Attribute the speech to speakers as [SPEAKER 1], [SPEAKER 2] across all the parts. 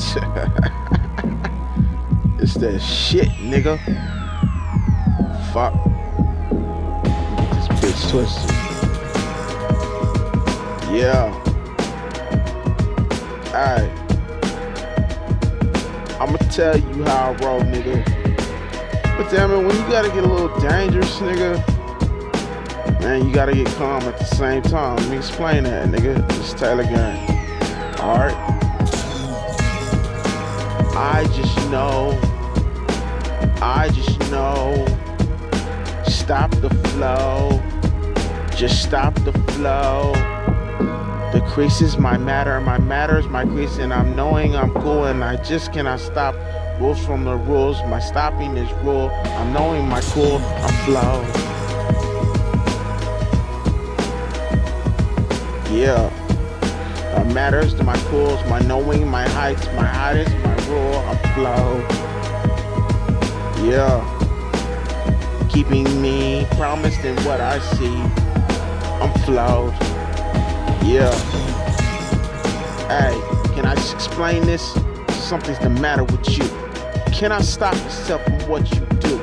[SPEAKER 1] It's that shit, nigga. Fuck. This bitch twisted. Yeah. Alright. I'ma tell you how I roll, nigga. But damn it, when you gotta get a little dangerous, nigga, man, you gotta get calm at the same time. Let me explain that, nigga. It's Taylor Gang. Alright? I just know. I just know. Stop the flow. Just stop the flow. The creases my matter, my matters my crease, and I'm knowing I'm cool, and I just cannot stop rules from the rules. My stopping is rule. I'm knowing my cool, I'm flow. Yeah. Uh, matters to my cools, my knowing, my heights, my highest, my I'm flow. Yeah. Keeping me promised in what I see. I'm flowed. Yeah. Hey, can I just explain this? Something's the matter with you. Cannot stop yourself from what you do.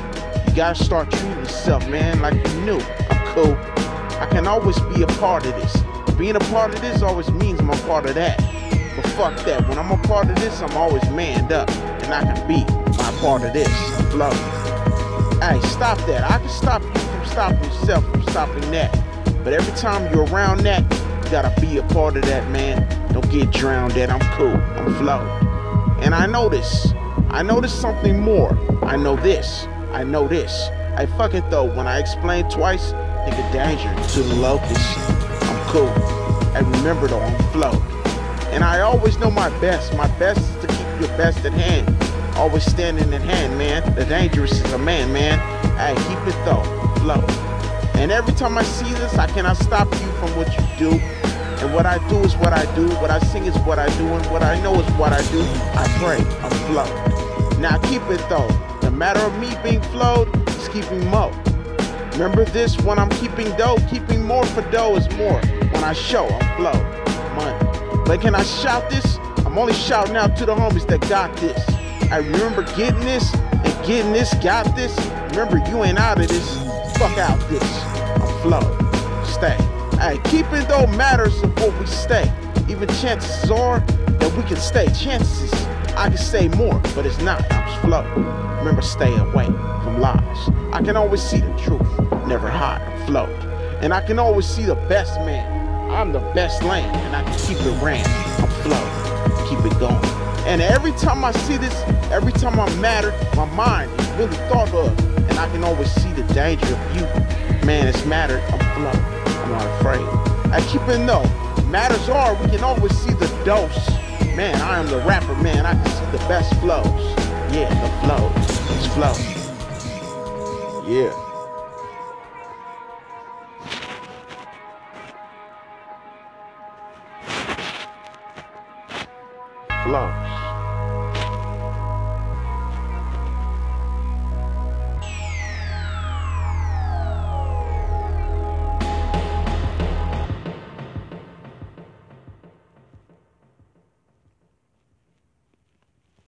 [SPEAKER 1] You gotta start treating yourself, man, like you knew. I'm cool. I can always be a part of this. Being a part of this always means I'm a part of that. But fuck that. When I'm a part of this, I'm always manned up. And I can be my part of this. Flow. Hey, stop that. I can stop you from stopping yourself from stopping that. But every time you're around that, you gotta be a part of that, man. Don't get drowned that. I'm cool. I'm flow. And I this. I there's something more. I know this. I know this. I fuck it though. When I explain twice, nigga danger to the locust. I'm cool. And remember though, I'm flow. And I always know my best. My best is to keep your best at hand. Always standing in hand, man. The dangerous is a man, man. Hey, keep it though. Flow. And every time I see this, I cannot stop you from what you do. And what I do is what I do. What I sing is what I do. And what I know is what I do. I pray. I'm flow. Now keep it though. The matter of me being flowed is keeping mo. Remember this when I'm keeping dough, keeping more for dough is more. When I show, I'm flow. Money. But can I shout this? I'm only shouting out to the homies that got this. I remember getting this and getting this, got this. Remember, you ain't out of this. Fuck out this. I'm flow. Stay. Hey, keeping though matters of what we stay. Even chances are that we can stay. Chances I can say more, but it's not. I'm flow. Remember, stay away from lies. I can always see the truth, never hide. Float. And I can always see the best man. I'm the best lane, and I can keep it ran. I'm flow. Keep it going. And every time I see this, every time I'm matter, my mind is really thought of. And I can always see the danger of you. Man, it's matter. I'm flow. I'm not afraid. I keep it no. Matters are, we can always see the dose. Man, I am the rapper, man. I can see the best flows. Yeah, the flow. It's flow. Yeah. lungs.